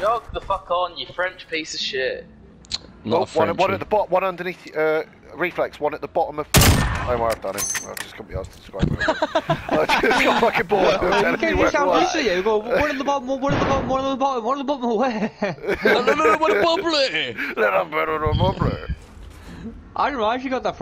Jog the fuck on, you French piece of shit. Not Oh, a one, one Frenchie. at the bottom, one underneath. Uh, reflex. One at the bottom of. Oh, well, I've done him. I just couldn't be asked to describe it. I just got fucking bored. Well, You can't you sound right. to you. Go, one at the bottom, one at the bottom, one at the bottom, one at the bottom, where? no, no, no, what a bubbly! Let 'em better than my. I don't know, I actually got that